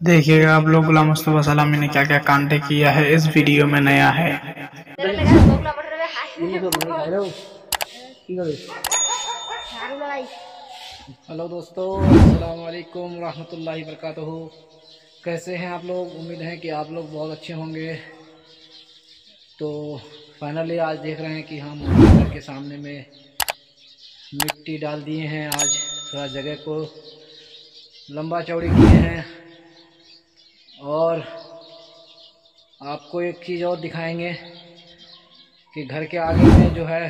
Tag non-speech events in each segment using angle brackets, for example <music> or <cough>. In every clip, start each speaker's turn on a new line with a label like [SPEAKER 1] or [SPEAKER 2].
[SPEAKER 1] देखिएगा, आप लोग गुलाम मुस्तफ़ा सलामी ने क्या क्या कांटे किया है इस वीडियो में नया है।
[SPEAKER 2] हेलो दोस्तों अस्सलाम रहमतुल्लाहि वरकatuh कैसे हैं आप लोग? उम्मीद है कि आप लोग बहुत अच्छे होंगे। तो फाइनली आज देख रहे हैं कि हम घर के सामने में मिट्टी डाल दिए हैं। आज थोड़ा जगह को लंबा चौड़ी किए हैं। और आपको एक चीज़ और दिखाएँगे कि घर के आगे में जो है,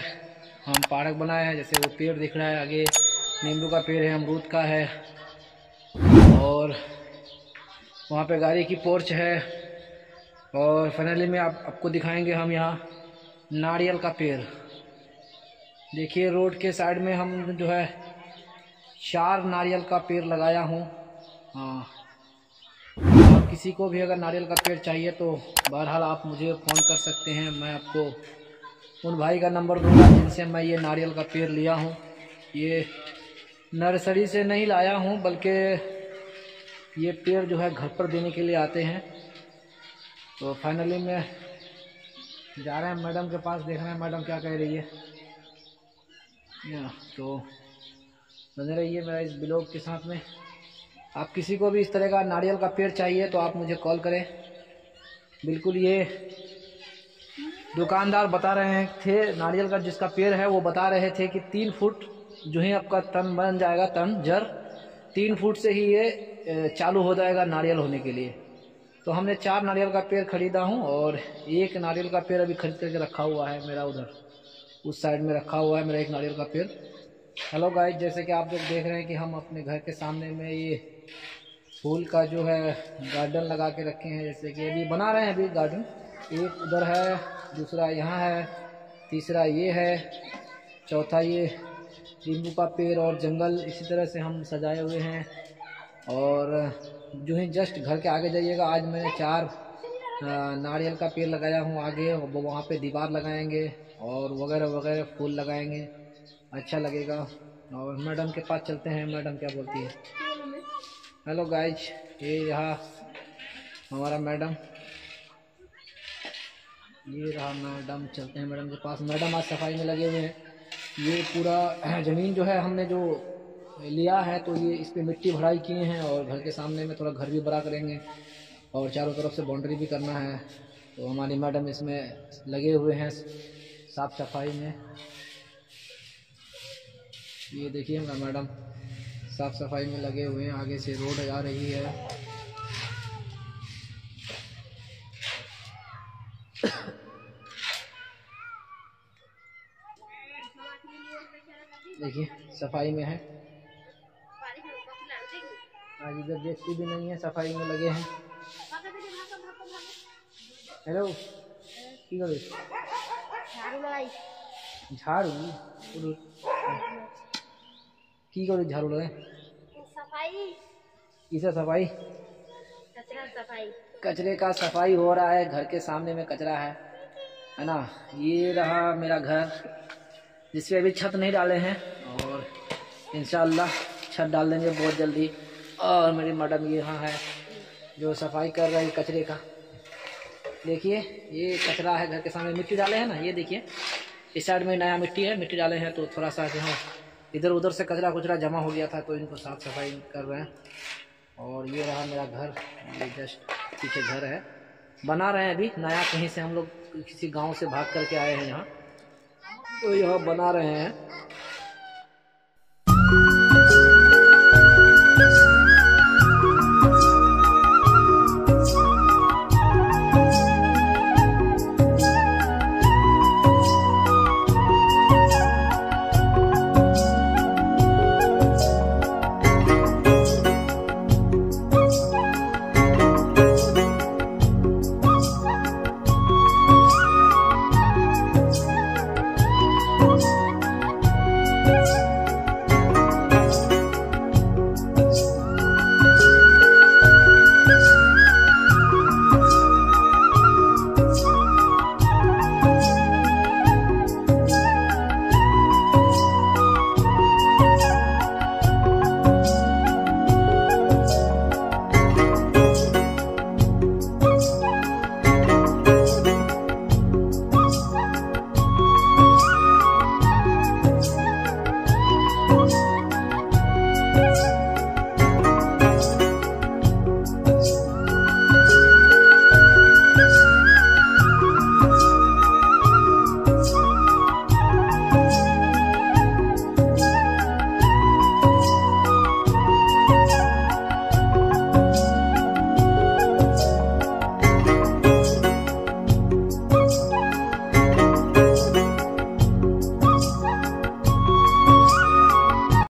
[SPEAKER 2] हम पार्क बनाए हैं, जैसे वो पेड़ दिख रहा है, आगे नींबू का पेड़ है, अमरूद का है, और वहाँ पे गाड़ी की पोर्च है, और फाइनली में आप, आपको दिखाएँगे हम यहाँ नारियल का पेड़। देखिए, रोड के साइड में हम जो है, चार नारियल का पेड़ लगाया हूँ। हाँ। किसी को भी अगर नारियल का पेड़ चाहिए तो बहरहाल आप मुझे फ़ोन कर सकते हैं। मैं आपको उन भाई का नंबर दूँगा जिनसे मैं ये नारियल का पेड़ लिया हूँ। ये नर्सरी से नहीं लाया हूँ, बल्कि ये पेड़ जो है घर पर देने के लिए आते हैं। तो फाइनली मैं जा रहे हैं मैडम के पास, देख रहे हैं मैडम क्या कह रही है। या तो बने रहिए मेरा इस ब्लॉग के साथ में। आप किसी को भी इस तरह का नारियल का पेड़ चाहिए तो आप मुझे कॉल करें। बिल्कुल ये दुकानदार बता रहे थे नारियल का जिसका पेड़ है वो बता रहे थे कि तीन फुट जो ही आपका तन बन जाएगा, तन जर तीन फुट से ही ये चालू हो जाएगा नारियल होने के लिए। तो हमने चार नारियल का पेड़ खरीदा हूँ और एक नारियल का पेड़ अभी खरीद करके रखा हुआ है मेरा उधर, उस साइड में रखा हुआ है मेरा एक नारियल का पेड़। हेलो गाइस जैसे कि आप लोग देख रहे हैं कि हम अपने घर के सामने में ये फूल का जो है गार्डन लगा के रखे हैं, जैसे कि अभी बना रहे हैं अभी गार्डन एक उधर है, दूसरा यहाँ है, तीसरा ये है, चौथा ये नींबू का पेड़ और जंगल इसी तरह से हम सजाए हुए हैं। और जो ही जस्ट घर के आगे जाइएगा, आज मैंने चार नारियल का पेड़ लगाया हूँ आगे वो वहाँ पे दीवार लगाएँगे और वगैरह वगैरह फूल लगाएँगे। अच्छा लगेगा। और मैडम के पास चलते हैं। मैडम क्या बोलती है? हेलो गाइज़, ये रहा हमारा मैडम। ये रहा मैडम, चलते हैं मैडम के पास। मैडम, आज सफ़ाई में लगे हुए हैं। ये पूरा <clears throat> ज़मीन जो है, हमने जो लिया है तो ये इस पर मिट्टी भराई किए हैं और घर के सामने में थोड़ा घर भी बड़ा करेंगे और चारों तरफ़ से बाउंड्री भी करना है। तो हमारी मैडम इसमें लगे हुए हैं साफ़ सफ़ाई में। ये देखिए मैडम, साफ़ सफ़ाई में लगे हुए हैं, आगे से रोड आ रही है। देखिए, सफ़ाई में है। आज इधर देखती भी नहीं है, सफ़ाई में लगे हैं। हेलो करे? झाड़ू? की करे झाड़ू लगे किसे सफ़ाई। कचरा सफ़ाई। कचरे का सफ़ाई हो रहा है घर के सामने में कचरा है है ना? ये रहा मेरा घर जिसपे अभी छत नहीं डाले हैं और इन छत डाल देंगे बहुत जल्दी। और मेरी मैडम यहाँ है जो सफ़ाई कर रही कचरे का। देखिए ये कचरा है घर के सामने। मिट्टी डाले हैं ना? ये देखिए इस साइड में नया मिट्टी है मिट्टी डाले हैं तो थोड़ा सा जो है इधर उधर से कचरा कुचरा जमा हो गया था तो इनको साफ़ सफ़ाई कर रहे हैं। और ये रहा मेरा घर, ये जस्ट पीछे घर है। बना रहे हैं अभी, नया कहीं से हम लोग किसी गाँव से भाग करके आए हैं यहाँ। तो यहाँ बना रहे हैं।